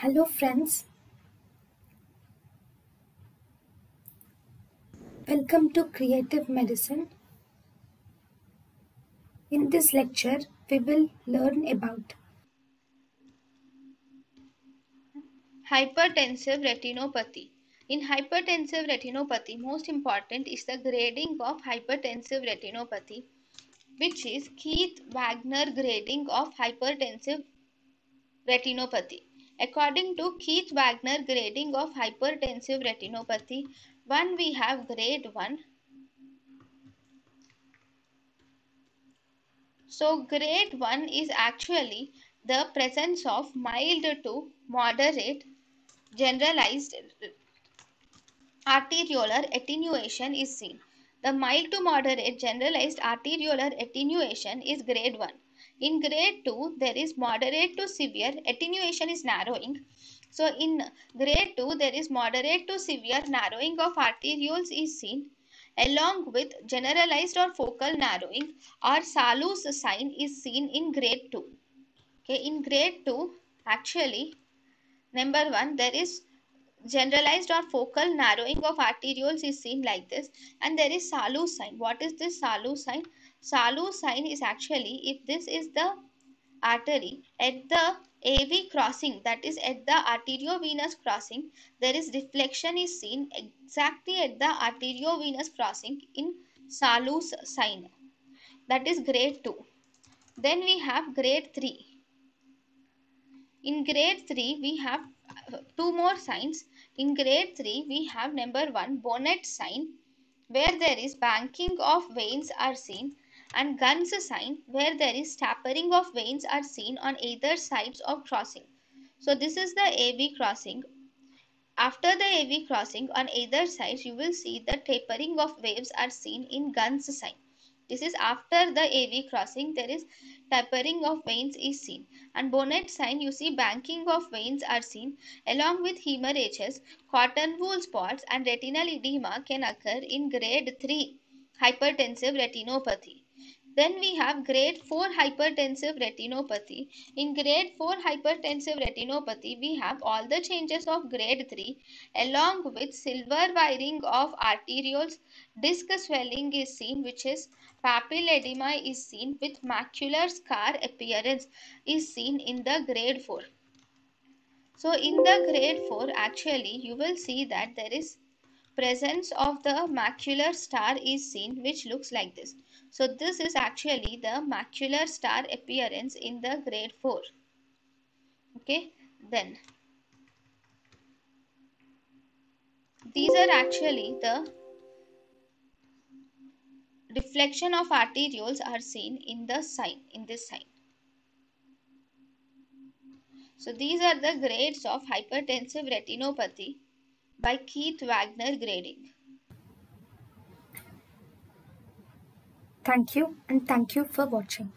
Hello friends. Welcome to Creative Medicine. In this lecture, we will learn about Hypertensive retinopathy. In hypertensive retinopathy, most important is the grading of hypertensive retinopathy, which is Keith Wagner grading of hypertensive retinopathy. According to Keith Wagner grading of hypertensive retinopathy, one we have grade 1. So grade 1 is actually the presence of mild to moderate generalized arteriolar attenuation is seen. The mild to moderate generalized arteriolar attenuation is grade 1. In grade 2, there is moderate to severe attenuation is narrowing. So in grade 2, there is moderate to severe narrowing of arterioles is seen along with generalized or focal narrowing or Salus sign is seen in grade 2. Okay, in grade 2, actually, number 1, there is generalized or focal narrowing of arterioles is seen like this and there is Salus sign. What is this Salus sign? Salus sign is actually if this is the artery at the AV crossing that is at the arteriovenous crossing there is reflection is seen exactly at the arteriovenous crossing in Salus sign that is grade 2. Then we have grade 3. In grade 3 we have uh, two more signs. In grade 3 we have number 1 Bonnet sign where there is banking of veins are seen and Gunn's sign where there is tapering of veins are seen on either sides of crossing. So this is the AV crossing. After the AV crossing on either sides you will see the tapering of waves are seen in Gunn's sign. This is after the AV crossing there is tapering of veins is seen and Bonnet sign you see banking of veins are seen along with hemorrhages, cotton wool spots and retinal edema can occur in grade 3 hypertensive retinopathy. Then we have grade 4 hypertensive retinopathy. In grade 4 hypertensive retinopathy, we have all the changes of grade 3 along with silver wiring of arterioles. Disc swelling is seen which is papilledema is seen with macular star appearance is seen in the grade 4. So in the grade 4 actually you will see that there is presence of the macular star is seen which looks like this. So this is actually the macular star appearance in the grade 4. Okay, then these are actually the reflection of arterioles are seen in the sign, in this sign. So these are the grades of hypertensive retinopathy by Keith Wagner grading. Thank you and thank you for watching.